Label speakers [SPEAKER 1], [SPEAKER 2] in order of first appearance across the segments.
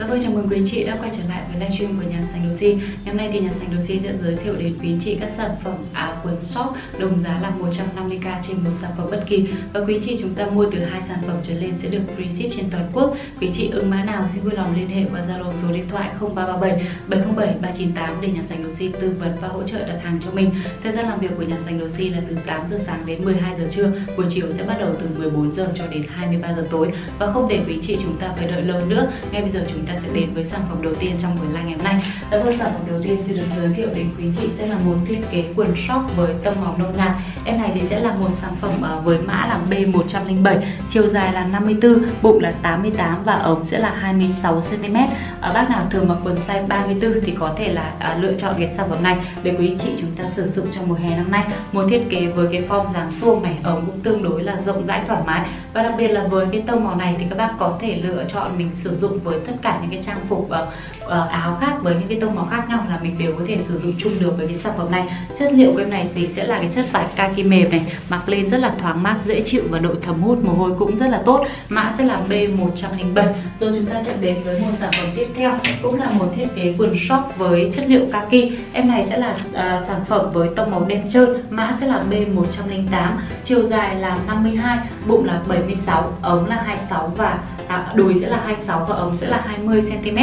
[SPEAKER 1] Dạ vâng, chào mừng quý anh chị đã quay trở lại với livestream của nhà sành Đồ Ngày hôm nay thì nhà sành Đồ sẽ giới thiệu đến quý anh chị các sản phẩm áo quần shop đồng giá là 150k trên một sản phẩm bất kỳ. Và quý anh chị chúng ta mua từ hai sản phẩm trở lên sẽ được free ship trên toàn quốc. Quý anh chị ứng mã nào xin vui lòng liên hệ qua Zalo số điện thoại 0337 707 398 để nhà sành Đồ tư vấn và hỗ trợ đặt hàng cho mình. Thời gian làm việc của nhà sành Đồ là từ 8 giờ sáng đến 12 giờ trưa, buổi chiều sẽ bắt đầu từ 14 giờ cho đến 23 giờ tối và không để quý anh chị chúng ta phải đợi lâu nữa. Ngay bây giờ chúng ta sẽ đến với sản phẩm đầu tiên trong buổi live ngày hôm nay. đó là sản phẩm đầu tiên xin được giới thiệu đến quý chị sẽ là một thiết kế quần short với tông màu nâu nhạt. Em này thì sẽ là một sản phẩm à, với mã là B107, chiều dài là 54, bụng là 88 và ống sẽ là 26 cm. Ở bác nào thường mặc quần size 34 thì có thể là à, lựa chọn cái sản phẩm này để quý chị chúng ta sử dụng trong mùa hè năm nay. Một thiết kế với cái form dáng suông này, ống cũng tương đối là rộng rãi thoải mái và đặc biệt là với cái tông màu này thì các bác có thể lựa chọn mình sử dụng với tất cả những cái trang phục và uh, áo khác với những cái tông màu khác nhau là mình đều có thể sử dụng chung được với cái sản phẩm này. Chất liệu của em này thì sẽ là cái chất vải kaki mềm này mặc lên rất là thoáng mát dễ chịu và độ thấm hút mồ hôi cũng rất là tốt. Mã sẽ là B107 rồi chúng ta sẽ đến với một sản phẩm tiếp theo cũng là một thiết kế quần short với chất liệu kaki. Em này sẽ là uh, sản phẩm với tông màu đen trơn mã sẽ là B108 chiều dài là 52 bụng là 76 ống là 26 và à, đùi sẽ là 26 và ống sẽ là 20 cm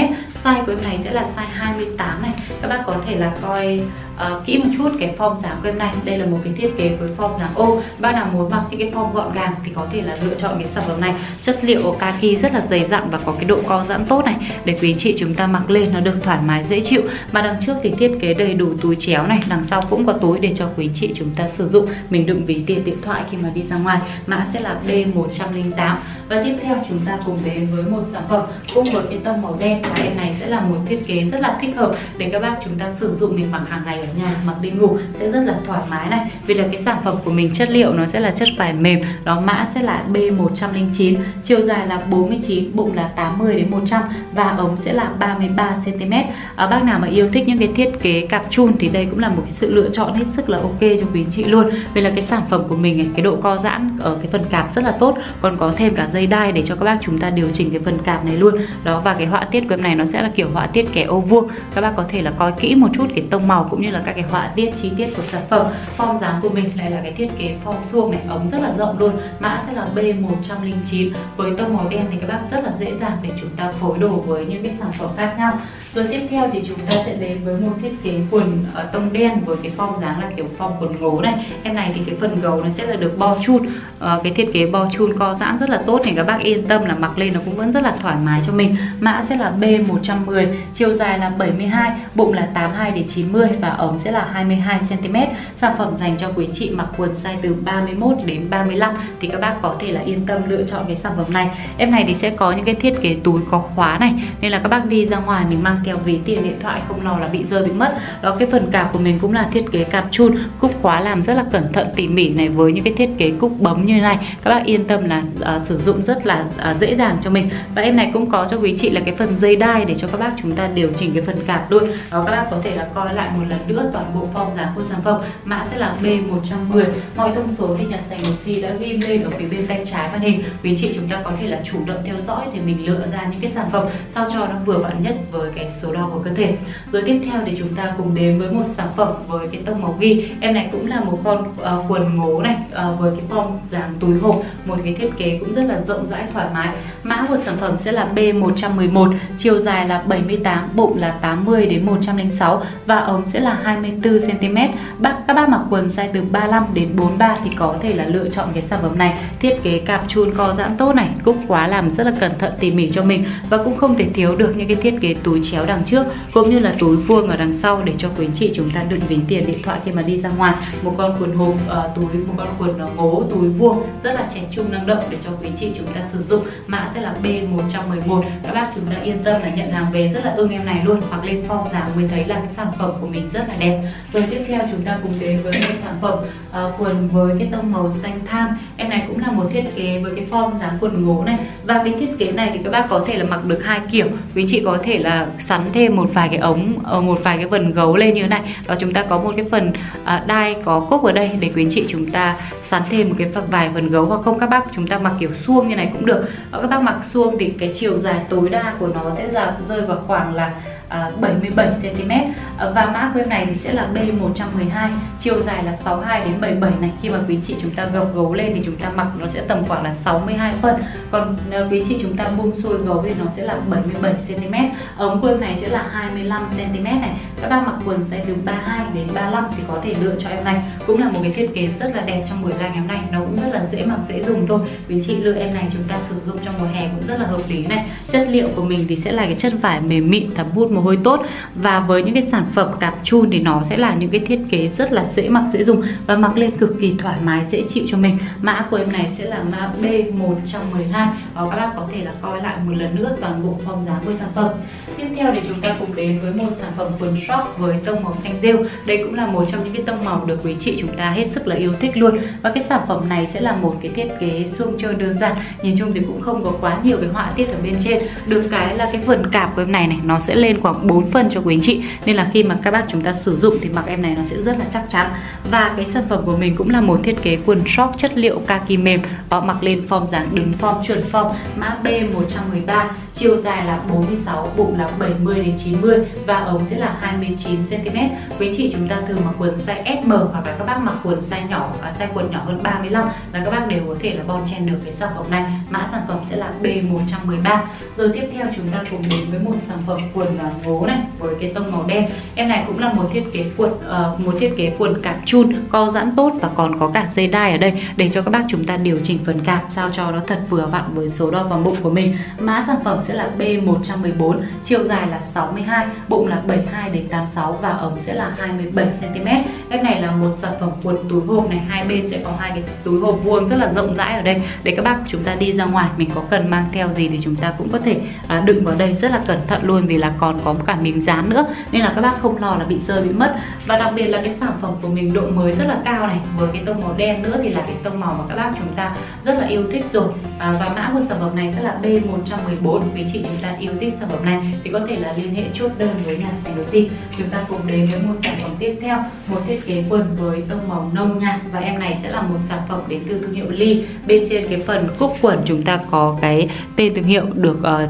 [SPEAKER 1] size của em này sẽ là size 28 này. Các bác có thể là coi uh, kỹ một chút cái form dáng của em này. Đây là một cái thiết kế với form dáng ô. Bác nào muốn mặc những cái form gọn gàng thì có thể là lựa chọn cái sản phẩm này. Chất liệu kaki rất là dày dặn và có cái độ co giãn tốt này. Để quý chị chúng ta mặc lên nó được thoải mái dễ chịu. Mà đằng trước thì thiết kế đầy đủ túi chéo này. Đằng sau cũng có túi để cho quý chị chúng ta sử dụng. Mình đựng ví tiền điện thoại khi mà đi ra ngoài. Mã sẽ là B108 và tiếp theo chúng ta cùng đến với một sản phẩm cũng với cái tông màu đen. Và em này sẽ là một thiết kế rất là thích hợp để các bác chúng ta sử dụng mình mặc hàng ngày ở nhà, mặc đi ngủ sẽ rất là thoải mái này. Vì là cái sản phẩm của mình chất liệu nó sẽ là chất vải mềm đó mã sẽ là B109 chiều dài là 49 bụng là 80 đến 100 và ống sẽ là 33 cm ở bác nào mà yêu thích những cái thiết kế cặp chun thì đây cũng là một cái sự lựa chọn hết sức là ok cho quý anh chị luôn. Vì là cái sản phẩm của mình cái độ co giãn ở cái phần cạp rất là tốt, còn có thêm cả dây đai để cho các bác chúng ta điều chỉnh cái phần cạp này luôn. Đó, và cái họa tiết của em này nó sẽ là kiểu họa tiết kẻ ô vuông. Các bác có thể là coi kỹ một chút cái tông màu cũng như là các cái họa tiết, chi tiết của sản phẩm. Form dáng của mình lại là cái thiết kế form suông này, ống rất là rộng luôn, mã sẽ là B109 với tông màu đen thì các bác rất là dễ dàng để chúng ta phối đồ với những cái sản phẩm khác nhau rồi tiếp theo thì chúng ta sẽ đến với một thiết kế quần ở tông đen với cái form dáng là kiểu form quần ngố này. Em này thì cái phần gấu nó sẽ là được bo chun à, cái thiết kế bo chun co giãn rất là tốt thì các bác yên tâm là mặc lên nó cũng vẫn rất là thoải mái cho mình. Mã sẽ là B110 chiều dài là 72 bụng là 82 đến 90 và ống sẽ là 22 cm sản phẩm dành cho quý chị mặc quần size từ 31 đến 35 thì các bác có thể là yên tâm lựa chọn cái sản phẩm này. Em này thì sẽ có những cái thiết kế túi có khóa này nên là các bác đi ra ngoài mình mang theo ví tiền điện thoại không lo là bị rơi bị mất. Đó cái phần cạp của mình cũng là thiết kế cạp chun cúc khóa làm rất là cẩn thận tỉ mỉ này với những cái thiết kế cúc bấm như này. Các bác yên tâm là uh, sử dụng rất là uh, dễ dàng cho mình. Và em này cũng có cho quý chị là cái phần dây đai để cho các bác chúng ta điều chỉnh cái phần cạp luôn. Đó các bác có thể là coi lại một lần nữa toàn bộ form dáng của sản phẩm. Mã sẽ là B110 mọi thông số thì nhà sành Lucy đã ghi lên ở phía bên tay trái màn hình. Quý chị chúng ta có thể là chủ động theo dõi để mình lựa ra những cái sản phẩm sao cho nó vừa vặn nhất với cái số đo của cơ thể. Rồi tiếp theo thì chúng ta cùng đến với một sản phẩm với cái tông màu ghi. Em này cũng là một con uh, quần ngố này uh, với cái form dáng túi hộp một cái thiết kế cũng rất là rộng rãi thoải mái. Mã của sản phẩm sẽ là B111 chiều dài là 78 bụng là 80 đến 106 và ống sẽ là 24 cm bác các bác mặc quần size từ 35 đến 43 thì có thể là lựa chọn cái sản phẩm này. Thiết kế cạp chun co giãn tốt này cúc quá làm rất là cẩn thận tỉ mỉ cho mình và cũng không thể thiếu được những cái thiết kế túi chéo đằng trước cũng như là túi vuông ở đằng sau để cho quý chị chúng ta đựng ví tiền điện thoại khi mà đi ra ngoài. Một con quần hộp uh, túi một con quần uh, ờ, ngố túi vuông rất là trẻ trung năng động để cho quý chị chúng ta sử dụng. Mã sẽ là B111 các bác chúng ta yên tâm là nhận hàng về rất là ưng em này luôn. Hoặc lên form dáng mới thấy là cái sản phẩm của mình rất là là đẹp. Rồi tiếp theo chúng ta cùng đến với một sản phẩm uh, quần với cái tông màu xanh than em này cũng là một thiết kế với cái form dáng quần ngố này. Và cái thiết kế này thì các bác có thể là mặc được hai kiểu. Quý chị có thể là sắn thêm một vài cái ống ờ, một vài cái vần gấu lên như thế này. Đó, chúng ta có một cái phần à, đai có cúc ở đây để quý anh chị chúng ta sắn thêm một cái vài vần gấu. Hoặc không, các bác chúng ta mặc kiểu suông như này cũng được. Ờ, các bác mặc suông thì cái chiều dài tối đa của nó sẽ là rơi vào khoảng là À, 77 cm à, và mã của em này thì sẽ là B112 chiều dài là 62 đến 77 này. Khi mà quý chị chúng ta gập gấu lên thì chúng ta mặc nó sẽ tầm khoảng là 62 phân. Còn à, quý chị chúng ta buông xuôi gấu thì nó sẽ là 77 cm ống quần này sẽ là 25 cm này. Các bác mặc quần sẽ từ 32 đến 35 thì có thể lựa cho em này. Cũng là một cái thiết kế rất là đẹp trong buổi ra ngày hôm nay. Nó cũng rất là dễ mặc, dễ dùng thôi. Quý chị lựa em này, chúng ta sử dụng trong mùa hè cũng rất là hợp lý này. Chất liệu của mình thì sẽ là cái chất vải mềm mịn thấm hút mồ hôi tốt. Và với những cái sản phẩm cạp chun thì nó sẽ là những cái thiết kế rất là dễ mặc, dễ dùng và mặc lên cực kỳ thoải mái, dễ chịu cho mình. Mã của em này sẽ là mã B112 và các bác có thể là coi lại một lần nữa toàn bộ form dáng của sản phẩm. Tiếp theo thì chúng ta cùng đến với một sản phẩm quần short với tông màu xanh rêu. Đây cũng là một trong những cái tông màu được quý chị chúng ta hết sức là yêu thích luôn. Và cái sản phẩm này sẽ là một cái thiết kế xuông chơi đơn giản. Nhìn chung thì cũng không có quá nhiều cái họa tiết ở bên trên. Được cái là cái phần cạp của em này này, nó sẽ lên khoảng 4 phân cho quý anh chị. Nên là khi mà các bác chúng ta sử dụng thì mặc em này nó sẽ rất là chắc chắn. Và cái sản phẩm của mình cũng là một thiết kế quần short chất liệu kaki mềm mặc lên form dáng đứng form, chuẩn form, mã B113 chiều dài là 46 bụng là 70 đến 90 và ống sẽ là 29 cm quý chị chúng ta thường mặc quần size SM hoặc là các bác mặc quần size nhỏ và size quần nhỏ hơn 35 là các bác đều có thể là bon chen được cái sản phẩm này. Mã sản phẩm sẽ là B113 rồi tiếp theo chúng ta cùng đến với một sản phẩm quần à, ngố này với cái tông màu đen. Em này cũng là một thiết kế quần uh, một thiết kế quần cạp chun co giãn tốt và còn có cả dây đai ở đây để cho các bác chúng ta điều chỉnh phần cạp sao cho nó thật vừa vặn với số đo vòng bụng của mình. Mã sản phẩm sẽ là B114 chiều dài là 62 bụng là 72 đến 86 và ống sẽ là 27 cm em này là một sản phẩm quần túi hộp này hai bên sẽ có hai cái túi hộp vuông rất là rộng rãi ở đây. Để các bác chúng ta đi ra ngoài mình có cần mang theo gì thì chúng ta cũng có thể à, đựng vào đây rất là cẩn thận luôn vì là còn có cả miếng dán nữa. Nên là các bác không lo là bị rơi bị mất. Và đặc biệt là cái sản phẩm của mình độ mới rất là cao này với cái tông màu đen nữa thì là cái tông màu mà các bác chúng ta rất là yêu thích rồi. À, và mã của sản phẩm này sẽ là B114 quý chị chúng ta yêu thích sản phẩm này thì có thể là liên hệ chốt đơn với nhà sản đồ gì chúng ta cùng đến với một sản phẩm tiếp theo một thiết kế quần với tông màu nông nha. Và em này sẽ là một sản phẩm đến từ thương hiệu Ly bên trên cái phần cúc quần chúng ta có cái tên thương hiệu được uh,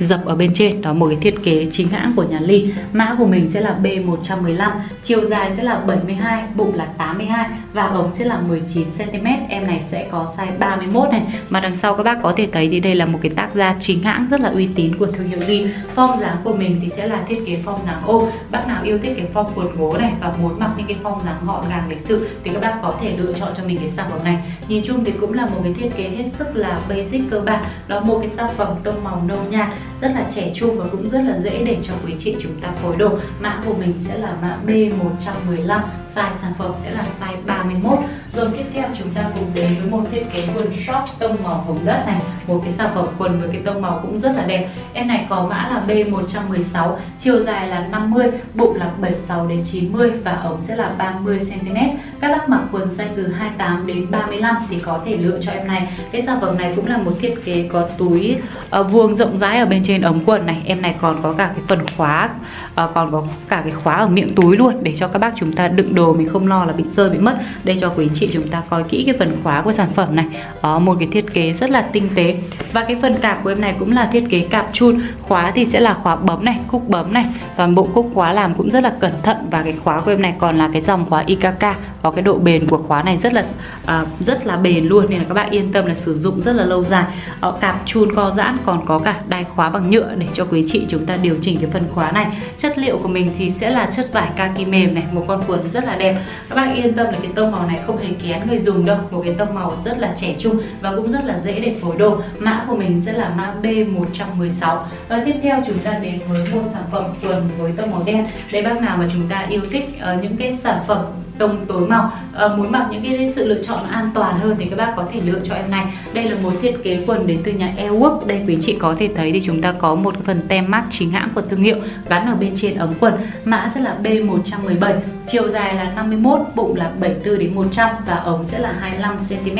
[SPEAKER 1] dập ở bên trên. Đó, một cái thiết kế chính hãng của nhà Ly. Mã của mình sẽ là B115 chiều dài sẽ là 72 bụng là 82 và ống sẽ là 19 cm em này sẽ có size 31 này. Mà đằng sau các bác có thể thấy thì đây là một cái tác gia chính hãng rất là uy tín của thương hiệu Ly. Form dáng của mình thì sẽ là thiết kế form dáng ô. Bác nào yêu thích cái form cuộn gố này và muốn mặc những cái form dáng gọn gàng lịch sự thì các bác có thể lựa chọn cho mình cái sản phẩm này. Nhìn chung thì cũng là một cái thiết kế hết sức là basic cơ bản. Đó, một cái sản phẩm tông màu nâu nha rất là trẻ trung và cũng rất là dễ để cho quý chị chúng ta phối đồ. Mã của mình sẽ là mã B115 size sản phẩm sẽ là size 31 rồi tiếp theo chúng ta cùng đến với một thiết kế quần short tông màu hồng đất này. Một cái sản phẩm quần với cái tông màu cũng rất là đẹp. Em này có mã là B116 chiều dài là 50 bụng là 76 đến 90 và ống sẽ là 30 cm các bác mặc quần size từ 28 đến 35 thì có thể lựa cho em này. Cái sản phẩm này cũng là một thiết kế có túi uh, vuông rộng rãi ở bên trên ống quần này. Em này còn có cả cái phần khóa uh, còn có cả cái khóa ở miệng túi luôn để cho các bác chúng ta đựng đồ mình không lo là bị rơi bị mất. Đây cho quý anh chị chúng ta coi kỹ cái phần khóa của sản phẩm này. Có một cái thiết kế rất là tinh tế. Và cái phần cạp của em này cũng là thiết kế cạp chun. Khóa thì sẽ là khóa bấm này cúc bấm này. Toàn bộ cúc khóa làm cũng rất là cẩn thận. Và cái khóa của em này còn là cái dòng khóa IKK có cái độ bền của khóa này rất là uh, rất là bền luôn. Nên là các bạn yên tâm là sử dụng rất là lâu dài. Ở cạp chun co giãn còn có cả đai khóa bằng nhựa để cho quý chị chúng ta điều chỉnh cái phần khóa này. Chất liệu của mình thì sẽ là chất vải kaki mềm này một con quần rất là đẹp. Các bạn yên tâm là cái tông màu này không hề kén người dùng đâu. Một cái tông màu rất là trẻ trung và cũng rất là dễ để phối đồ. Mã của mình sẽ là mã B116 và tiếp theo chúng ta đến với một sản phẩm quần với tông màu đen. Đây bác nào mà chúng ta yêu thích uh, những cái sản phẩm tông tối màu. À, muốn mặc những cái sự lựa chọn an toàn hơn thì các bác có thể lựa cho em này. Đây là một thiết kế quần đến từ nhà Airwork đây quý chị có thể thấy thì chúng ta có một phần tem mát chính hãng của thương hiệu gắn ở bên trên ống quần. Mã sẽ là B117 chiều dài là 51 bụng là 74 đến 100 và ống sẽ là 25 cm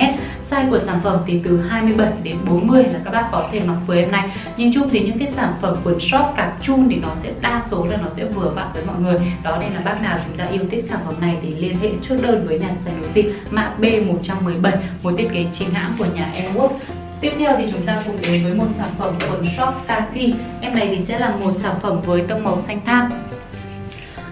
[SPEAKER 1] size của sản phẩm thì từ 27 đến 40 là các bác có thể mặc với em này. Nhìn chung thì những cái sản phẩm quần short cạp chung thì nó sẽ đa số là nó sẽ vừa vặn với mọi người. Đó nên là bác nào chúng ta yêu thích sản phẩm này thì liên hệ chốt đơn với nhà sản đồ mã B117 một thiết kế chính hãng của nhà Airwork Tiếp theo thì chúng ta cùng đến với một sản phẩm quần short kaki Em này thì sẽ là một sản phẩm với tông màu xanh tham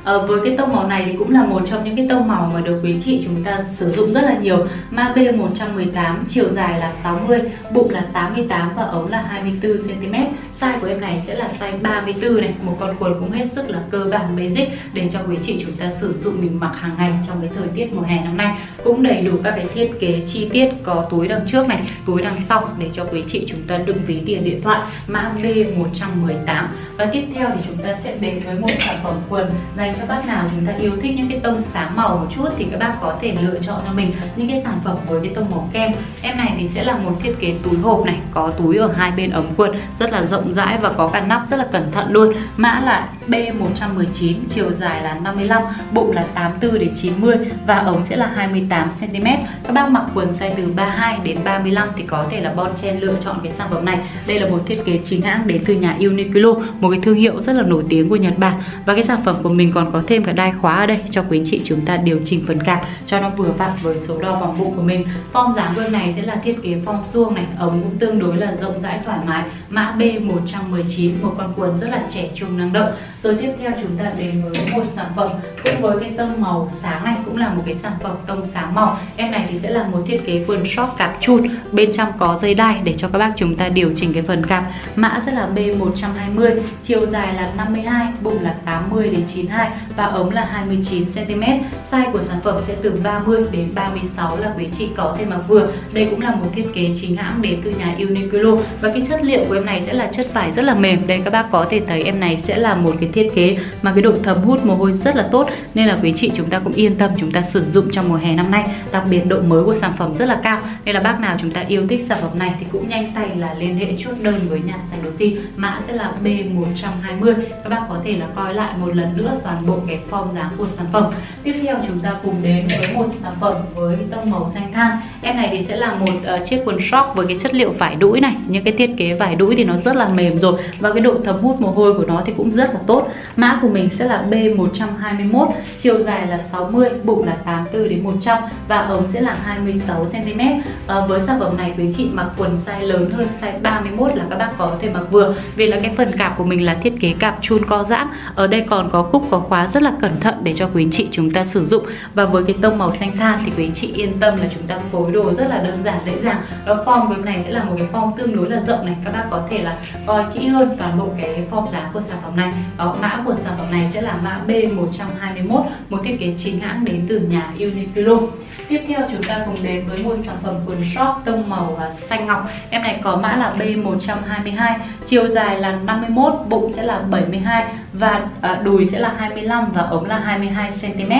[SPEAKER 1] à, với cái tông màu này thì cũng là một trong những cái tông màu mà được quý chị chúng ta sử dụng rất là nhiều. Ma B118 chiều dài là 60 bụng là 88 và ống là 24 cm size của em này sẽ là size 34 này, một con quần cũng hết sức là cơ bản, basic để cho quý chị chúng ta sử dụng mình mặc hàng ngày trong cái thời tiết mùa hè năm nay. Cũng đầy đủ các cái thiết kế chi tiết có túi đằng trước này, túi đằng sau để cho quý chị chúng ta đựng ví tiền điện thoại, mã B118 và tiếp theo thì chúng ta sẽ đến với một sản phẩm quần dành cho bác nào chúng ta yêu thích, những cái tông sáng màu một chút thì các bác có thể lựa chọn cho mình những cái sản phẩm với cái tông màu kem. Em này thì sẽ là một thiết kế túi hộp này, có túi ở hai bên ống quần, rất là rộng rãi và có cả nắp rất là cẩn thận luôn. Mã là B119 chiều dài là 55 bụng là 84 đến 90 và ống sẽ là 28 cm các bác mặc quần size từ 32 đến 35 thì có thể là bon chen lựa chọn cái sản phẩm này. Đây là một thiết kế chính hãng đến từ nhà Uniqlo, một cái thương hiệu rất là nổi tiếng của Nhật Bản. Và cái sản phẩm của mình còn có thêm cả đai khóa ở đây cho quý anh chị chúng ta điều chỉnh phần cạp cho nó vừa vặn với số đo vòng bụng của mình. Form dáng quần này sẽ là thiết kế form suông này, ống cũng tương đối là rộng rãi thoải mái. Mã B119 một con quần rất là trẻ trung năng động rồi tiếp theo chúng ta đến với một sản phẩm cũng với cái tông màu sáng này, cũng là một cái sản phẩm tông sáng màu. Em này thì sẽ là một thiết kế quần short cạp chun. Bên trong có dây đai để cho các bác chúng ta điều chỉnh cái phần cạp. Mã sẽ là B120 chiều dài là 52 bụng là 80 đến 92 và ống là 29 cm size của sản phẩm sẽ từ 30 đến 36 là quý chị có thể mặc vừa. Đây cũng là một thiết kế chính hãng đến từ nhà Uniqlo. Và cái chất liệu của em này sẽ là chất vải rất là mềm. Đây các bác có thể thấy em này sẽ là một cái thiết kế mà cái độ thấm hút mồ hôi rất là tốt. Nên là quý chị chúng ta cũng yên tâm chúng ta sử dụng trong mùa hè năm nay đặc biệt độ mới của sản phẩm rất là cao. Nên là bác nào chúng ta yêu thích sản phẩm này thì cũng nhanh tay là liên hệ chốt đơn với nhà sản đồ gì mã sẽ là B120 các bác có thể là coi lại một lần nữa toàn bộ cái form dáng của sản phẩm. Tiếp theo chúng ta cùng đến với một sản phẩm với tông màu xanh than. Em này thì sẽ là một uh, chiếc quần short với cái chất liệu vải đũi này. Những cái thiết kế vải đũi thì nó rất là mềm rồi. Và cái độ thấm hút mồ hôi của nó thì cũng rất là tốt mã của mình sẽ là B121 chiều dài là 60 bụng là 84 đến 100 và ống sẽ là 26 cm à, với sản phẩm này quý chị mặc quần size lớn hơn size 31 là các bác có thể mặc vừa. Vì là cái phần cạp của mình là thiết kế cạp chun co giãn ở đây còn có cúc có khóa rất là cẩn thận để cho quý chị chúng ta sử dụng. Và với cái tông màu xanh than thì quý chị yên tâm là chúng ta phối đồ rất là đơn giản dễ dàng. Đó form của này sẽ là một cái form tương đối là rộng này các bác có thể là coi kỹ hơn toàn bộ cái form dáng của sản phẩm này. Đó, mã của sản phẩm này sẽ là mã B121 một thiết kế chính hãng đến từ nhà Uniqlo. Tiếp theo chúng ta cùng đến với một sản phẩm quần short tông màu là xanh ngọc. Em này có mã là B122 chiều dài là 51 bụng sẽ là 72 và à, đùi sẽ là 25 và ống là 22 cm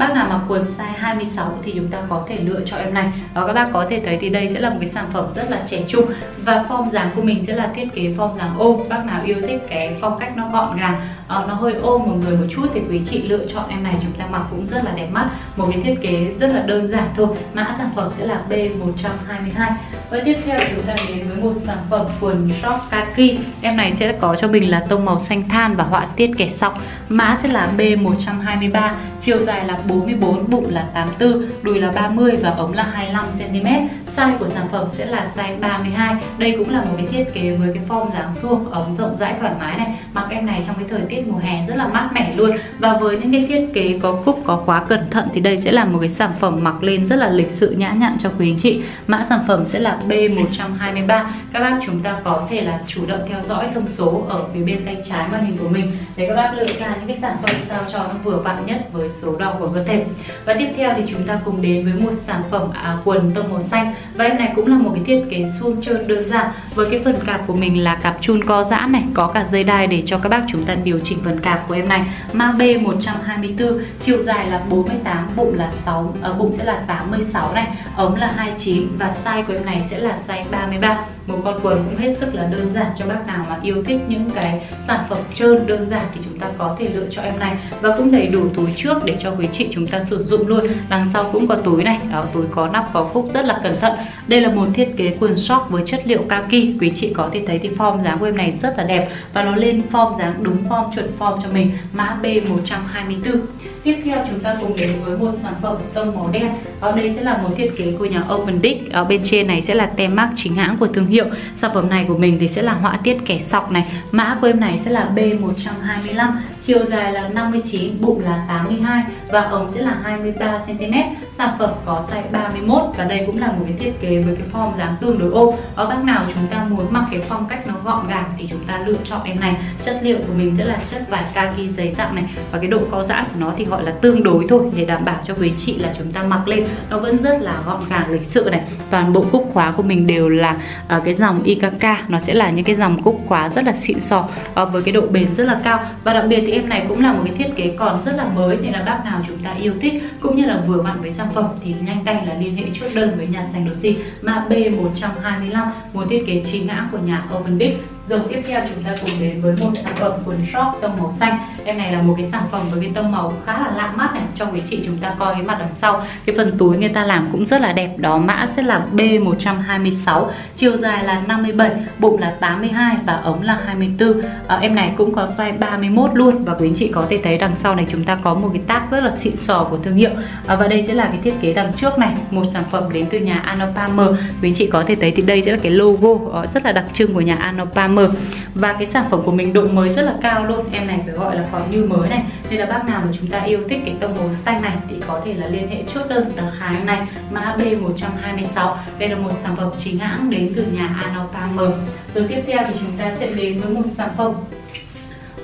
[SPEAKER 1] bác nào mà quần size 26 thì chúng ta có thể lựa cho em này. Đó các bác có thể thấy thì đây sẽ là một cái sản phẩm rất là trẻ trung và form dáng của mình sẽ là thiết kế form dáng ôm bác nào yêu thích cái phong cách nó gọn gàng uh, nó hơi ôm một người một chút thì quý chị lựa chọn em này. Chúng ta mặc cũng rất là đẹp mắt một cái thiết kế rất là đơn giản thôi. Mã sản phẩm sẽ là B122 và tiếp theo chúng ta đến với một sản phẩm quần short kaki. Em này sẽ có cho mình là tông màu xanh than và họa tiết kẻ sọc mã sẽ là B123 chiều dài là 44 bụng là 84 đùi là 30 và ống là 25 cm Size của sản phẩm sẽ là size 32 Đây cũng là một cái thiết kế với cái form dáng suông ống rộng rãi thoải mái này. Mặc em này trong cái thời tiết mùa hè rất là mát mẻ luôn. Và với những cái thiết kế có cúc có khóa cẩn thận Thì đây sẽ là một cái sản phẩm mặc lên rất là lịch sự nhã nhặn cho quý anh chị. Mã sản phẩm sẽ là B123 Các bác chúng ta có thể là chủ động theo dõi thông số ở phía bên tay trái màn hình của mình Để các bác lựa ra những cái sản phẩm sao cho nó vừa vặn nhất với số đo của cơ thể Và tiếp theo thì chúng ta cùng đến với một sản phẩm à, quần tông màu xanh và em này cũng là một cái thiết kế suông trơn đơn giản. Với cái phần cạp của mình là cạp chun co giãn này có cả dây đai để cho các bác chúng ta điều chỉnh phần cạp của em này. Mã B124 chiều dài là 48 bụng là 6 ở ờ, bụng sẽ là 86 này ống là 29 và size của em này sẽ là size 33 một con quần cũng hết sức là đơn giản cho bác nào mà yêu thích những cái sản phẩm trơn đơn giản thì chúng ta có thể lựa chọn em này. Và cũng đầy đủ túi trước để cho quý chị chúng ta sử dụng luôn. Đằng sau cũng có túi này. Đó, túi có nắp, có khúc rất là cẩn thận. Đây là một thiết kế quần short với chất liệu kaki. Quý chị có thể thấy thì form dáng của em này rất là đẹp. Và nó lên form dáng, đúng form, chuẩn form cho mình. Mã B124 Tiếp theo chúng ta cùng đến với một sản phẩm tông màu đen. Ở đây sẽ là một thiết kế của nhà Open Dick. Ở bên trên này sẽ là tem mác chính hãng của thương hiệu. Sản phẩm này của mình thì sẽ là họa tiết kẻ sọc này. Mã của em này sẽ là B125 Chiều dài là 59, bụng là 82 Và ống sẽ là 23cm Sản phẩm có size 31 Và đây cũng là một cái thiết kế với cái form dáng tương đối ôm. Ở bác nào chúng ta muốn mặc cái phong cách nó gọn gàng Thì chúng ta lựa chọn em này. Chất liệu của mình sẽ là chất vải kaki giấy dạng này Và cái độ co giãn của nó thì gọi là tương đối thôi để đảm bảo cho quý chị là chúng ta mặc lên. Nó vẫn rất là gọn gàng lịch sự này. Toàn bộ cúc khóa của mình đều là uh, cái dòng IKK nó sẽ là những cái dòng cúc khóa rất là xịn sò uh, với cái độ bền rất là cao. Và đặc biệt thì em này cũng là một cái thiết kế còn rất là mới, nên là bác nào chúng ta yêu thích, cũng như là vừa vặn với sản phẩm thì nhanh tay là liên hệ chốt đơn với nhà sành đồ gì ma B125 một thiết kế chính ngã của nhà Open Big rồi tiếp theo chúng ta cùng đến với một sản phẩm quần short tông màu xanh. Em này là một cái sản phẩm với cái tông màu khá là lạ mắt này. Cho quý chị chúng ta coi cái mặt đằng sau Cái phần túi người ta làm cũng rất là đẹp. Đó mã sẽ là B126 Chiều dài là 57 Bụng là 82 và ống là 24 à, ờ, Em này cũng có size 31 luôn. Và quý chị có thể thấy đằng sau này chúng ta có một cái tác rất là xịn sò của thương hiệu. À, Và đây sẽ là cái thiết kế đằng trước này. Một sản phẩm đến từ nhà Anopalmer Quý chị có thể thấy thì đây sẽ là cái logo ờ, rất là đặc trưng của nhà Anopalmer mờ và cái sản phẩm của mình độ mới rất là cao luôn. Em này phải gọi là còn như mới này. Nên là bác nào mà chúng ta yêu thích cái tông màu xanh này thì có thể là liên hệ chốt đơn tờ hàng này mã B126 đây là một sản phẩm chính hãng đến từ nhà Anopalmer rồi tiếp theo thì chúng ta sẽ đến với một sản phẩm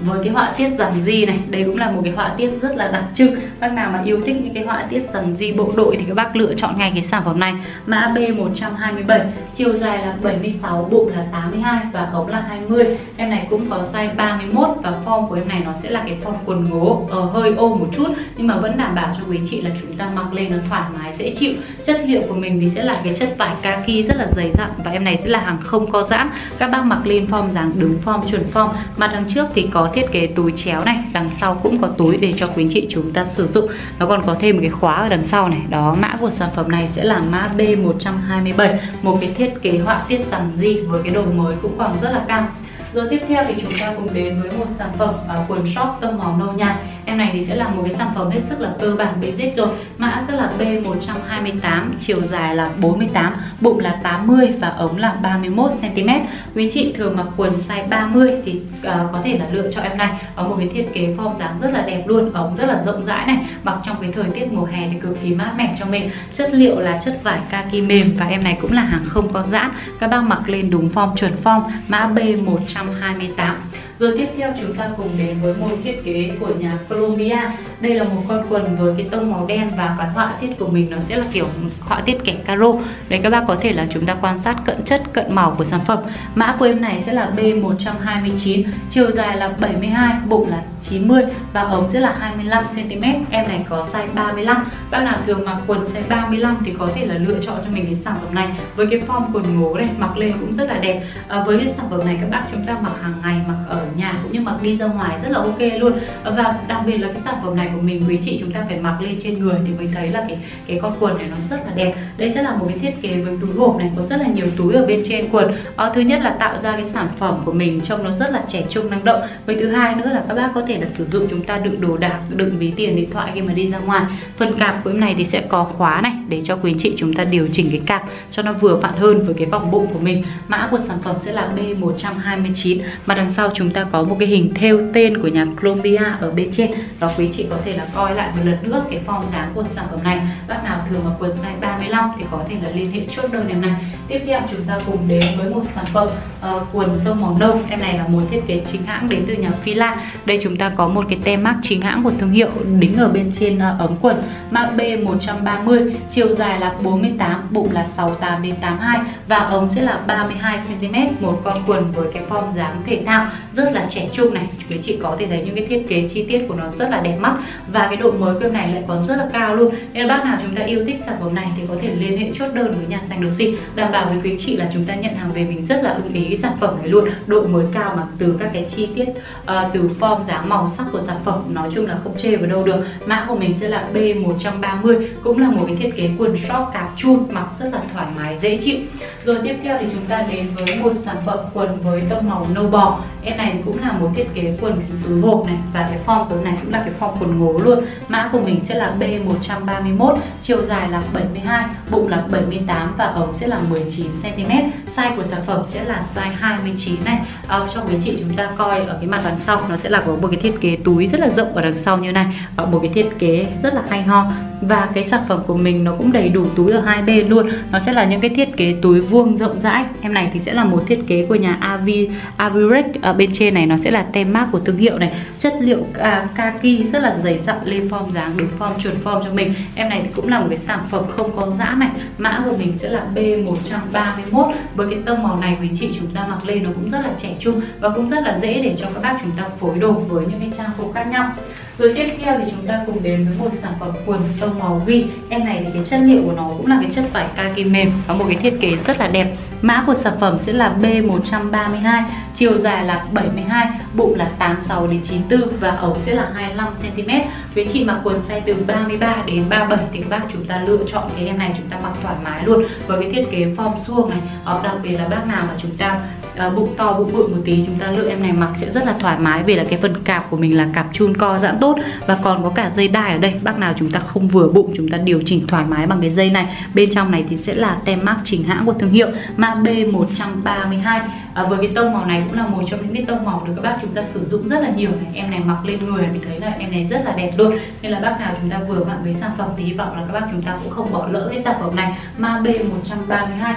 [SPEAKER 1] với cái họa tiết dằn di này, đây cũng là một cái họa tiết rất là đặc trưng. Bác nào mà yêu thích những cái họa tiết dằn di bộ đội thì các bác lựa chọn ngay cái sản phẩm này. Mã B127 chiều dài là 76 bụng là 82 và ống là 20 em này cũng có size 31 và form của em này nó sẽ là cái form quần ngố ở hơi ôm một chút. Nhưng mà vẫn đảm bảo cho quý chị là chúng ta mặc lên nó thoải mái, dễ chịu chất liệu của mình thì sẽ là cái chất vải kaki rất là dày dặn. Và em này sẽ là hàng không co giãn. Các bác mặc lên form dáng đứng form chuẩn form. Mặt đằng trước thì có thiết kế túi chéo này đằng sau cũng có túi để cho quý chị chúng ta sử dụng. Nó còn có thêm một cái khóa ở đằng sau này. Đó mã của sản phẩm này sẽ là mã B127 một cái thiết kế họa tiết rằng di với cái đồ mới cũng còn rất là cao. Rồi tiếp theo thì chúng ta cùng đến với một sản phẩm uh, quần short tông màu nâu nhạt. Em này thì sẽ là một cái sản phẩm hết sức là cơ bản basic rồi. Mã sẽ là B128, chiều dài là 48, bụng là 80 và ống là 31cm Quý chị thường mặc quần size 30 thì uh, có thể là lựa cho em này. Có một cái thiết kế form dáng rất là đẹp luôn, ống rất là rộng rãi này. Mặc trong cái thời tiết mùa hè thì cực kỳ mát mẻ cho mình. Chất liệu là chất vải kaki mềm và em này cũng là hàng không có giãn Các bác mặc lên đúng form chuẩn form. Mã B128 rồi tiếp theo chúng ta cùng đến với một thiết kế của nhà Columbia Đây là một con quần với cái tông màu đen và cái họa tiết của mình nó sẽ là kiểu họa tiết kẻ caro. Đấy các bác có thể là chúng ta quan sát cận chất, cận màu của sản phẩm. Mã của em này sẽ là B129 Chiều dài là 72, bụng là 90 và ống sẽ là 25cm Em này có size 35 Bác nào thường mặc quần size 35 thì có thể là lựa chọn cho mình cái sản phẩm này. Với cái form quần ngố này mặc lên cũng rất là đẹp. À, Với cái sản phẩm này các bác chúng ta mặc hàng ngày, mặc ở nhà cũng như mặc đi ra ngoài rất là ok luôn. Và đặc biệt là cái sản phẩm này của mình quý chị chúng ta phải mặc lên trên người thì mới thấy là cái cái con quần này nó rất là đẹp. Đây sẽ là một cái thiết kế với túi hộp này có rất là nhiều túi ở bên trên quần. À, thứ nhất là tạo ra cái sản phẩm của mình trông nó rất là trẻ trung năng động. Với thứ hai nữa là các bác có thể là sử dụng chúng ta đựng đồ đạc đựng ví tiền điện thoại khi mà đi ra ngoài. Phần cạp của em này thì sẽ có khóa này để cho quý chị chúng ta điều chỉnh cái cạp cho nó vừa vặn hơn với cái vòng bụng của mình. Mã của sản phẩm sẽ là B129 mà đằng sau chúng ta ta có một cái hình thêu tên của nhà Columbia ở bên trên. Đó quý chị có thể là coi lại một lần nữa cái form dáng của sản phẩm này. Bác nào thường mặc quần size 35 thì có thể là liên hệ chốt đơn em này. Tiếp theo chúng ta cùng đến với một sản phẩm uh, quần tông màu nâu. Em này là một thiết kế chính hãng đến từ nhà Fila. Đây chúng ta có một cái tem mác chính hãng của thương hiệu đính ở bên trên uh, ống quần. Mã B130 chiều dài là 48 bụng là 68 đến 82 và ống sẽ là 32 cm một con quần với cái form dáng thể thao rất rất là trẻ trung này. Quý chị có thể thấy những cái thiết kế chi tiết của nó rất là đẹp mắt. Và cái độ mới của em này lại còn rất là cao luôn. Nên bác nào chúng ta yêu thích sản phẩm này thì có thể liên hệ chốt đơn với nhà xanh Doxy đảm bảo với quý chị là chúng ta nhận hàng về mình rất là ưng ý sản phẩm này luôn. Độ mới cao mà từ các cái chi tiết uh, từ form dáng màu sắc của sản phẩm nói chung là không chê vào đâu được. Mã của mình sẽ là B130 cũng là một cái thiết kế quần short cạp chun mặc rất là thoải mái dễ chịu. Rồi tiếp theo thì chúng ta đến với một sản phẩm quần với tông màu nâu bò. Em này cũng là một thiết kế quần túi hộp này và cái form của này cũng là cái form quần ngố luôn. Mã của mình sẽ là B131 chiều dài là 72 bụng là 78 và ống sẽ là 19 cm size của sản phẩm sẽ là size 29 này. À, cho quý chị chúng ta coi ở cái mặt đằng sau nó sẽ là có một cái thiết kế túi rất là rộng ở đằng sau như này. Ở một cái thiết kế rất là hay ho và cái sản phẩm của mình nó cũng đầy đủ túi ở hai bên luôn. Nó sẽ là những cái thiết kế túi vuông rộng rãi. Em này thì sẽ là một thiết kế của nhà Avi Avirec ở bên trên này nó sẽ là tem mác của thương hiệu này. Chất liệu à, kaki rất là dày dặn lên form dáng đúng form chuẩn form cho mình. Em này thì cũng là một cái sản phẩm không có giã này mã của mình sẽ là B131 với cái tông màu này quý chị chúng ta mặc lên nó cũng rất là trẻ trung và cũng rất là dễ để cho các bác chúng ta phối đồ với những cái trang phục khác nhau rồi tiếp theo thì chúng ta cùng đến với một sản phẩm quần tông màu ghi em này thì cái chất liệu của nó cũng là cái chất vải kaki mềm có một cái thiết kế rất là đẹp. Mã của sản phẩm sẽ là B132 chiều dài là 72 bụng là 86 đến 94 và ống sẽ là 25 cm với chị mặc quần size từ 33 đến 37 thì các bác chúng ta lựa chọn cái em này chúng ta mặc thoải mái luôn. Với cái thiết kế form suông này đặc biệt là bác nào mà chúng ta à, bụng to bụng bự một tí chúng ta lựa em này mặc sẽ rất là thoải mái vì là cái phần cạp của mình là cạp chun co giãn tốt và còn có cả dây đai ở đây. Bác nào chúng ta không vừa bụng chúng ta điều chỉnh thoải mái bằng cái dây này. Bên trong này thì sẽ là tem mác chính hãng của thương hiệu mã B132 à, với cái tông màu này cũng là một trong những cái tông màu được các bác chúng ta sử dụng rất là nhiều này. Em này mặc lên người mình thấy là em này rất là đẹp luôn nên là bác nào chúng ta vừa vặn với sản phẩm thì hy vọng là các bác chúng ta cũng không bỏ lỡ cái sản phẩm này. Ma B132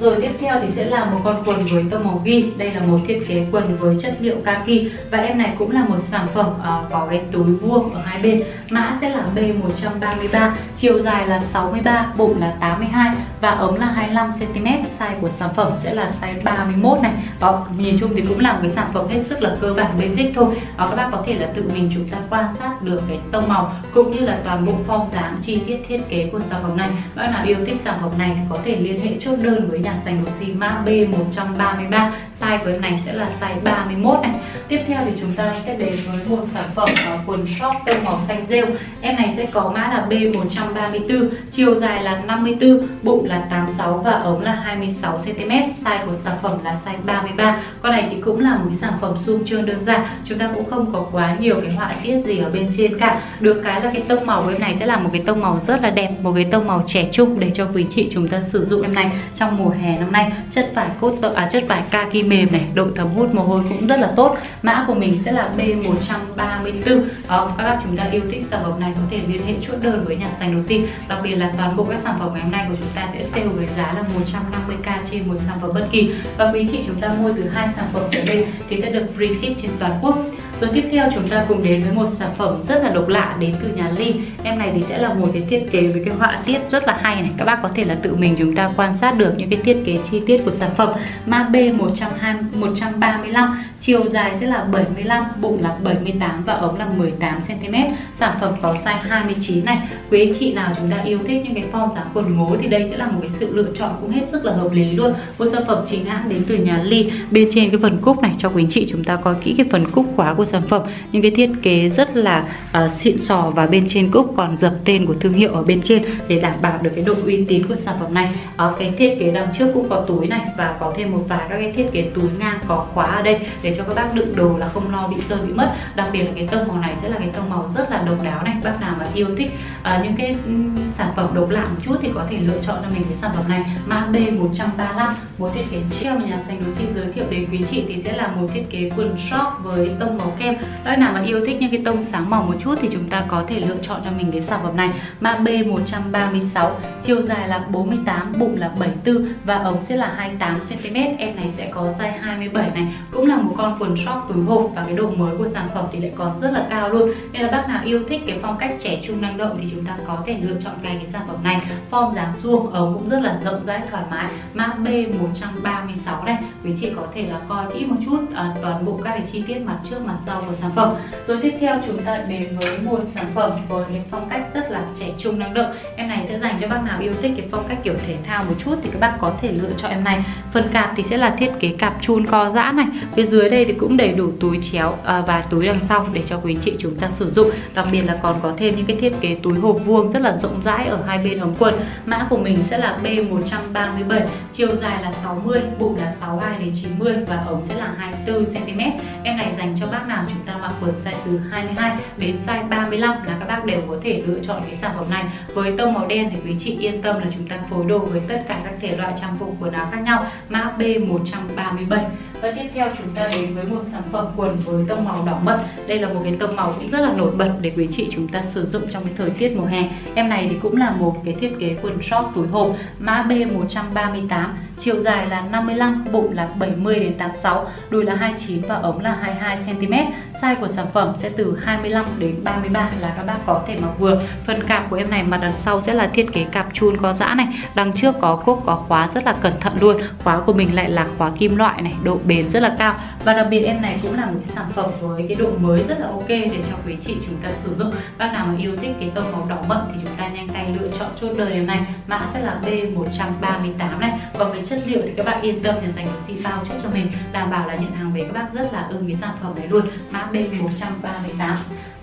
[SPEAKER 1] rồi tiếp theo thì sẽ là một con quần với tông màu ghi. Đây là một thiết kế quần với chất liệu kaki. Và em này cũng là một sản phẩm uh, có cái túi vuông ở hai bên. Mã sẽ là B133 Chiều dài là 63, bụng là 82 Và ống là 25cm Size của sản phẩm sẽ là size 31 này. Đó, nhìn chung thì cũng là một cái sản phẩm hết sức là cơ bản basic thôi. Đó, Các bác có thể là tự mình chúng ta quan sát được cái tông màu Cũng như là toàn bộ form dáng chi tiết thiết kế của sản phẩm này. Bác nào yêu thích sản phẩm này thì có thể liên hệ chốt đơn với nhà dành một xi B133 size của em này sẽ là size 31 này. Tiếp theo thì chúng ta sẽ đến với một sản phẩm uh, quần short tông màu xanh rêu. Em này sẽ có mã là B134 chiều dài là 54 bụng là 86 và ống là 26 cm size của sản phẩm là size 33 con này thì cũng là một cái sản phẩm zoom trơn đơn giản. Chúng ta cũng không có quá nhiều cái họa tiết gì ở bên trên cả. Được cái là cái tông màu của em này sẽ là một cái tông màu rất là đẹp một cái tông màu trẻ trung để cho quý chị chúng ta sử dụng em này trong mùa hè năm nay. Chất vải cốt à, chất vải kaki mềm này độ thấm hút mồ hôi cũng rất là tốt. Mã của mình sẽ là B134 đó, ờ, các bác chúng ta yêu thích sản phẩm này có thể liên hệ chốt đơn với nhà sành Doxy đặc biệt là toàn bộ các sản phẩm ngày hôm nay của chúng ta sẽ sale với giá là 150k trên một sản phẩm bất kỳ. Và quý chị chúng ta mua từ hai sản phẩm trở lên thì sẽ được free ship trên toàn quốc rồi tiếp theo chúng ta cùng đến với một sản phẩm rất là độc lạ đến từ nhà Ly Em này thì sẽ là một cái thiết kế với cái họa tiết rất là hay này. Các bác có thể là tự mình chúng ta quan sát được những cái thiết kế chi tiết của sản phẩm. Ma B135 Chiều dài sẽ là 75, bụng là 78 và ống là 18cm Sản phẩm có size 29 này. Quý chị nào chúng ta yêu thích những cái form dáng quần ngố thì đây sẽ là một cái sự lựa chọn cũng hết sức là hợp lý luôn. Một sản phẩm chính hãng đến từ nhà Ly Bên trên cái phần cúc này cho quý chị chúng ta coi kỹ cái phần cúc khóa của sản phẩm. Những cái thiết kế rất là uh, xịn sò và bên trên cúc còn dập tên của thương hiệu ở bên trên để đảm bảo được cái độ uy tín của sản phẩm này. Uh, cái thiết kế đằng trước cũng có túi này và có thêm một vài các cái thiết kế túi ngang có khóa ở đây để cho các bác đựng đồ là không lo bị rơi bị mất. Đặc biệt là cái tông màu này sẽ là cái tông màu rất là độc đáo này bác nào mà yêu thích uh, những cái um, sản phẩm độc lạ một chút thì có thể lựa chọn cho mình cái sản phẩm này. Mã B135 một thiết kế treo mà nhà xanh đối xin giới thiệu đến quý chị thì sẽ là một thiết kế quần short với tông màu kem bác nào mà yêu thích những cái tông sáng màu một chút thì chúng ta có thể lựa chọn cho mình cái sản phẩm này. Mã B136 chiều dài là 48 bụng là 74 và ống sẽ là 28 cm em này sẽ có size 27 này cũng là một con quần short túi hộp và cái độ mới của sản phẩm thì lại còn rất là cao luôn. Nên là bác nào yêu thích cái phong cách trẻ trung năng động thì chúng ta có thể lựa chọn cái cái sản phẩm này. Form dáng suông ống cũng rất là rộng rãi thoải mái. Mã B136 này quý chị có thể là coi kỹ một chút à, toàn bộ các cái chi tiết mặt trước mặt sau của sản phẩm. Rồi tiếp theo chúng ta đến với một sản phẩm với cái phong cách rất là trẻ trung năng động em này sẽ dành cho bác nào yêu thích cái phong cách kiểu thể thao một chút thì các bác có thể lựa chọn em này. Phần cạp thì sẽ là thiết kế cạp chun co giãn này. Phía dưới đây thì cũng đầy đủ túi chéo à, và túi đằng sau để cho quý chị chúng ta sử dụng. Đặc biệt là còn có thêm những cái thiết kế túi hộp vuông rất là rộng rãi ở hai bên ống quần. Mã của mình sẽ là B137 chiều dài là 60 bụng là 62 đến 90 và ống sẽ là 24 cm em này dành cho bác nào chúng ta mặc quần size từ 22 đến size 35 là các bác đều có thể lựa chọn cái sản phẩm này. Với tông màu đen thì quý chị yên tâm là chúng ta phối đồ với tất cả các thể loại trang phục quần áo khác nhau. Mã B137 và tiếp theo chúng ta đến với một sản phẩm quần với tông màu đỏ mận đây là một cái tông màu cũng rất là nổi bật để quý chị chúng ta sử dụng trong cái thời tiết mùa hè. Em này thì cũng là một cái thiết kế quần short túi hộp. Mã B138 chiều dài là 55 bụng là 70 đến 86 đùi là 29 và ống là 22 cm size của sản phẩm sẽ từ 25 đến 33 là các bác có thể mặc vừa. Phần cạp của em này mặt đằng sau sẽ là thiết kế cạp chun có giãn này, đằng trước có cúc có khóa rất là cẩn thận luôn. Khóa của mình lại là khóa kim loại này, độ bền rất là cao. Và đặc biệt em này cũng là một sản phẩm với cái độ mới rất là ok để cho quý chị chúng ta sử dụng. Bác nào mà yêu thích cái tông màu đỏ mận thì chúng ta nhanh tay lựa chọn chốt đời em này. Mã sẽ là B138 này. Còn cái chất liệu thì các bạn yên tâm, nhà dành được gì bao chất cho mình. Đảm bảo là nhận hàng về các bác rất là ưng cái sản phẩm này luôn mã B138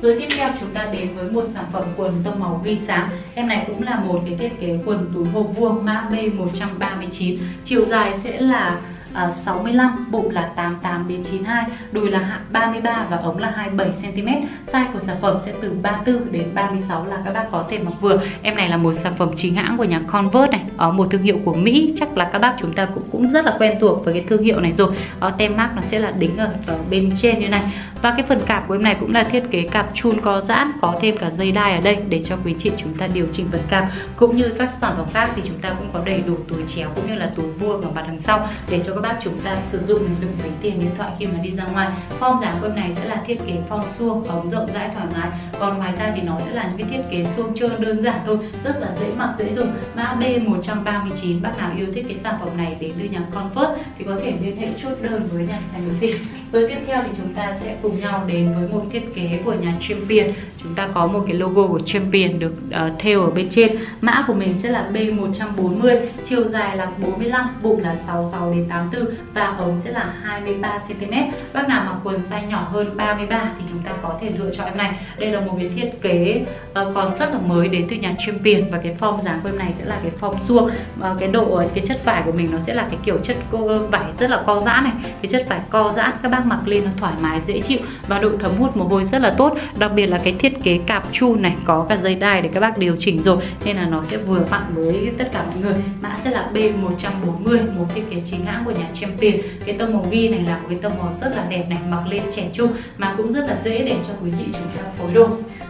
[SPEAKER 1] rồi tiếp theo chúng ta đến với một sản phẩm quần tông màu ghi sáng. Em này cũng là một cái thiết kế quần túi hộp vuông mã B139 chiều dài sẽ là à, 65, bụng là 88 đến 92, đùi là 33 và ống là 27 cm. Size của sản phẩm sẽ từ 34 đến 36 là các bác có thể mặc vừa. Em này là một sản phẩm chính hãng của nhà Converse này, ở một thương hiệu của Mỹ, chắc là các bác chúng ta cũng cũng rất là quen thuộc với cái thương hiệu này rồi. Ở tem mác nó sẽ là đính ở, ở bên trên như này. Và cái phần cạp của em này cũng là thiết kế cạp chun có giãn, có thêm cả dây đai ở đây để cho quý chị chúng ta điều chỉnh phần cạp. Cũng như các sản phẩm khác thì chúng ta cũng có đầy đủ túi chéo cũng như là túi vuông ở mặt đằng sau để cho các bác chúng ta sử dụng để đựng ví tiền điện thoại khi mà đi ra ngoài. Form dáng của em này sẽ là thiết kế form suông ống rộng rãi thoải mái. Còn ngoài ra thì nó sẽ là những cái thiết kế suông trơn đơn giản thôi rất là dễ mặc dễ dùng. Mã B139 bác nào yêu thích cái sản phẩm này đến đưa nhà Comfort thì có thể liên hệ chốt đơn với nhà sản xuất. với tiếp theo thì chúng ta sẽ cùng nhau đến với một thiết kế của nhà Champion chúng ta có một cái logo của Champion được uh, thêu ở bên trên. Mã của mình sẽ là B140 chiều dài là 45 bụng là 66 đến 84 và ống sẽ là 23 cm bác nào mặc quần size nhỏ hơn 33 thì chúng ta có thể lựa chọn em này. Đây là một cái thiết kế ờ, còn rất là mới đến từ nhà Champion và cái form dáng của em này sẽ là cái form suông cái độ ờ, cái chất vải của mình nó sẽ là cái kiểu chất vải rất là co giãn này. Cái chất vải co giãn, các bác mặc lên nó thoải mái, dễ chịu và độ thấm hút mồ hôi rất là tốt. Đặc biệt là cái thiết kế cạp chu này, có cả dây đai để các bác điều chỉnh rồi, nên là nó sẽ vừa vặn với tất cả mọi người. Mã sẽ là B140 một thiết kế chính hãng của nhà Champion cái tông màu ghi này là một cái tông màu rất là đẹp này, mặc lên trẻ trung mà cũng rất là dễ để cho quý chị chúng ta phối đồ.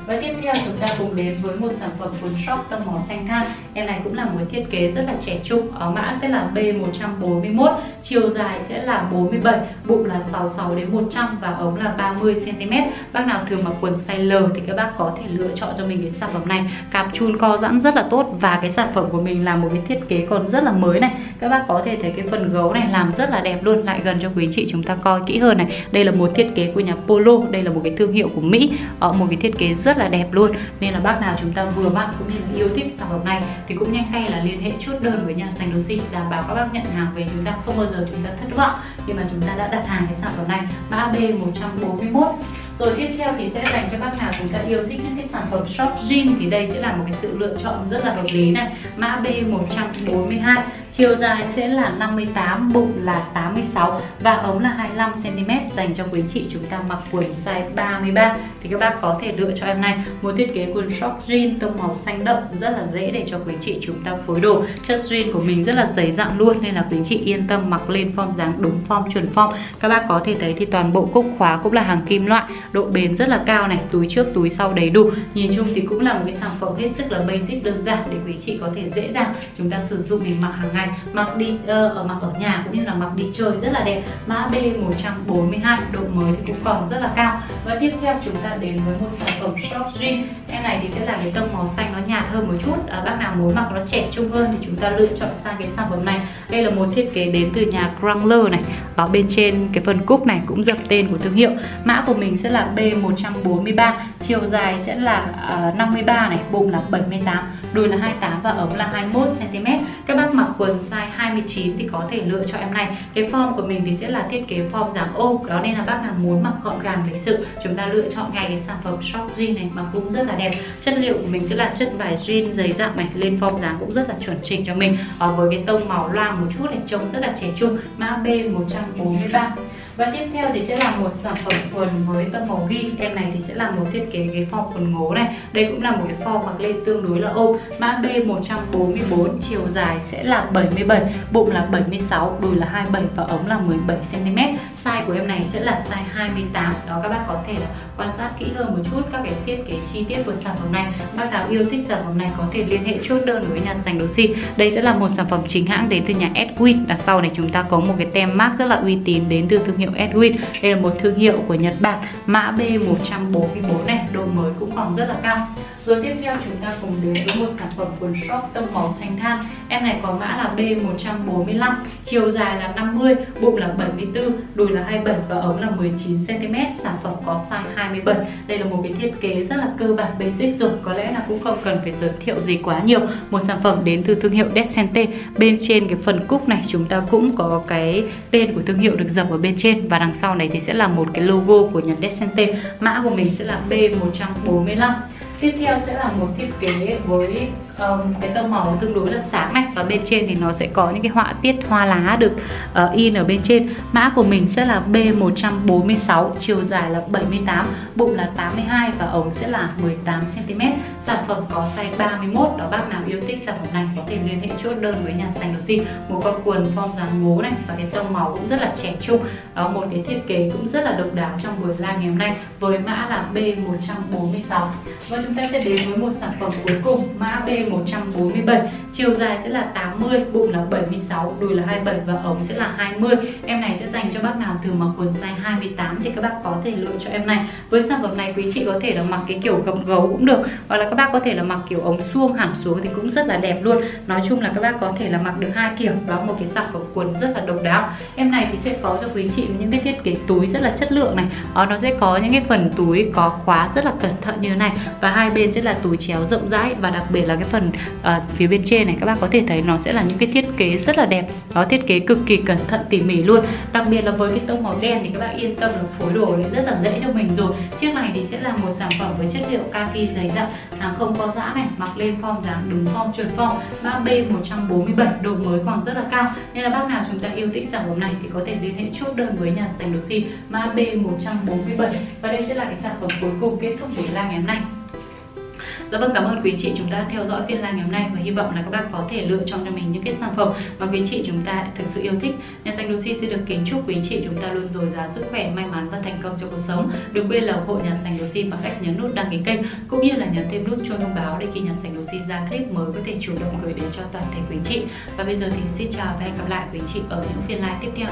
[SPEAKER 1] Và tiếp theo chúng ta cùng đến với một sản phẩm quần short tông màu xanh than. Em này cũng là một thiết kế rất là trẻ trung ở mã sẽ là B141 chiều dài sẽ là 47 bụng là 66 đến 100 và ống là 30 cm bác nào thường mặc quần size L thì các bác có thể lựa chọn cho mình cái sản phẩm này. Cạp chun co giãn rất là tốt và cái sản phẩm của mình là một cái thiết kế còn rất là mới này các bác có thể thấy cái phần gấu này làm rất là đẹp luôn, lại gần cho quý chị chúng ta coi kỹ hơn này. Đây là một thiết kế của nhà Polo, đây là một cái thương hiệu của Mỹ. Ở một cái thiết kế rất là đẹp luôn. Nên là bác nào chúng ta vừa mặc cũng như là yêu thích sản phẩm này, thì cũng nhanh tay là liên hệ chốt đơn với nhà sành đồ xịn đảm bảo các bác nhận hàng về chúng ta không bao giờ chúng ta thất vọng. Khi mà chúng ta đã đặt hàng cái sản phẩm này mã B141 rồi tiếp theo thì sẽ dành cho bác nào chúng ta yêu thích những cái sản phẩm short jean, thì đây sẽ là một cái sự lựa chọn rất là hợp lý này. Mã B142 chiều dài sẽ là 58 bụng là 86 và ống là 25 cm dành cho quý chị chúng ta mặc quần size 33 thì các bác có thể lựa cho em này, một thiết kế quần short jean tông màu xanh đậm rất là dễ để cho quý chị chúng ta phối đồ. Chất jean của mình rất là dày dặn luôn nên là quý chị yên tâm mặc lên form dáng đúng form, chuẩn form. Các bác có thể thấy thì toàn bộ cúc khóa cũng là hàng kim loại, độ bền rất là cao này, túi trước, túi sau đầy đủ. Nhìn chung thì cũng là một cái sản phẩm hết sức là basic, đơn giản để quý chị có thể dễ dàng chúng ta sử dụng để mặc hàng ngày mặc đi uh, ở mặc ở nhà cũng như là mặc đi chơi rất là đẹp. Mã B142 độ mới thì cũng còn rất là cao. Và tiếp theo chúng ta đến với một sản phẩm short jean em này thì sẽ là cái tông màu xanh nó nhạt hơn một chút. À, bác nào muốn mặc nó trẻ trung hơn thì chúng ta lựa chọn sang cái sản phẩm này. Đây là một thiết kế đến từ nhà Wrangler này. Ở bên trên cái phần cúc này cũng dập tên của thương hiệu. Mã của mình sẽ là B143 chiều dài sẽ là à, uh, 53 này bụng là 78 đùi là 28 và ống là 21 cm các bác mặc quần size 29 thì có thể lựa cho em này. Cái form của mình thì sẽ là thiết kế form dáng ôm đó nên là bác nào muốn mặc gọn gàng lịch sự chúng ta lựa chọn ngay cái sản phẩm short jean này mà cũng rất là đẹp. Chất liệu của mình sẽ là chất vải jean dày dặn này lên form dáng cũng rất là chuẩn chỉnh cho mình. À, với cái tông màu loang một chút này trông rất là trẻ trung mã B143 và tiếp theo thì sẽ là một sản phẩm quần với tông màu ghi. Em này thì sẽ là một thiết kế cái form quần ngố này. Đây cũng là một cái form mặc lên tương đối là ôm. Mã B144 chiều dài sẽ là 77 bụng là 76 đùi là 27 và ống là 17 cm size của em này sẽ là size 28 đó, các bác có thể là quan sát kỹ hơn một chút các cái thiết kế chi tiết của sản phẩm này. Bác nào yêu thích sản phẩm này có thể liên hệ chốt đơn với nhà sành Doji đây sẽ là một sản phẩm chính hãng đến từ nhà Edwin. Đằng sau này chúng ta có một cái tem mác rất là uy tín đến từ thương hiệu Edwin. Đây là một thương hiệu của Nhật Bản, mã B144 này, độ mới cũng còn rất là cao rồi tiếp theo chúng ta cùng đến với một sản phẩm quần short tông màu xanh than. Em này có mã là B145 Chiều dài là 50, bụng là 74, đùi là 27 và ống là 19cm Sản phẩm có size 27 Đây là một cái thiết kế rất là cơ bản basic rồi. Có lẽ là cũng không cần phải giới thiệu gì quá nhiều. Một sản phẩm đến từ thương hiệu Descente. Bên trên cái phần cúc này chúng ta cũng có cái tên của thương hiệu được dập ở bên trên. Và đằng sau này thì sẽ là một cái logo của nhà Descente. Mã của mình sẽ là B145 tiếp theo sẽ là một thiết kế với um, cái tông màu tương đối là sáng này và bên trên thì nó sẽ có những cái họa tiết hoa lá được uh, in ở bên trên. Mã của mình sẽ là B146 chiều dài là 78 bụng là 82 và ống sẽ là 18 cm sản phẩm có size 31 đó bác nào yêu thích sản phẩm này có thể liên hệ chốt đơn với nhà sành đồ gì. Một con quần form dáng ngố này và cái tông màu cũng rất là trẻ trung. Đó một cái thiết kế cũng rất là độc đáo trong buổi live ngày hôm nay với mã là B146 và chúng ta sẽ đến với một sản phẩm cuối cùng mã B B147 chiều dài sẽ là 80 bụng là 76 đùi là 27 và ống sẽ là 20 em này sẽ dành cho bác nào thường mặc quần size 28 thì các bác có thể lựa cho em này. Với sản phẩm này quý chị có thể là mặc cái kiểu gập gấu cũng được hoặc là các bác có thể là mặc kiểu ống suông hẳn xuống thì cũng rất là đẹp luôn. Nói chung là các bác có thể là mặc được hai kiểu đó một cái sản phẩm quần rất là độc đáo. Em này thì sẽ có cho quý chị những cái thiết kế túi rất là chất lượng này. Đó, nó sẽ có những cái phần túi có khóa rất là cẩn thận như thế này. Và hai bên sẽ là túi chéo rộng rãi và đặc biệt là cái phần uh, phía bên trên này các bác có thể thấy nó sẽ là những cái thiết kế rất là đẹp. Nó thiết kế cực kỳ cẩn thận tỉ mỉ luôn. Đặc biệt là với cái tông màu đen thì các bạn yên tâm là phối đồ rất là dễ cho mình rồi. Chiếc này thì sẽ là một sản phẩm với chất liệu kaki dày dặn hàng không có giã này mặc lên form dáng đúng form chuẩn form. Mã B147 độ mới còn rất là cao. Nên là bác nào chúng ta yêu thích sản phẩm này thì có thể liên hệ chốt đơn với nhà sành xuất xin mã B147 và đây sẽ là cái sản phẩm cuối cùng kết thúc buổi live ngày hôm nay. Dạ vâng, cảm ơn quý chị chúng ta theo dõi phiên live ngày hôm nay và hy vọng là các bạn có thể lựa chọn cho mình những cái sản phẩm mà quý chị chúng ta thực sự yêu thích. Nhà xanh Lucy xin được kính chúc quý chị chúng ta luôn dồi dào sức khỏe, may mắn và thành công trong cuộc sống. Đừng quên là ủng hộ nhà xanh Lucy bằng cách nhấn nút đăng ký kênh cũng như là nhấn thêm nút chuông thông báo để khi nhà xanh Lucy ra clip mới có thể chủ động gửi đến cho toàn thể quý chị. Và bây giờ thì xin chào và hẹn gặp lại quý chị ở những phiên live tiếp theo.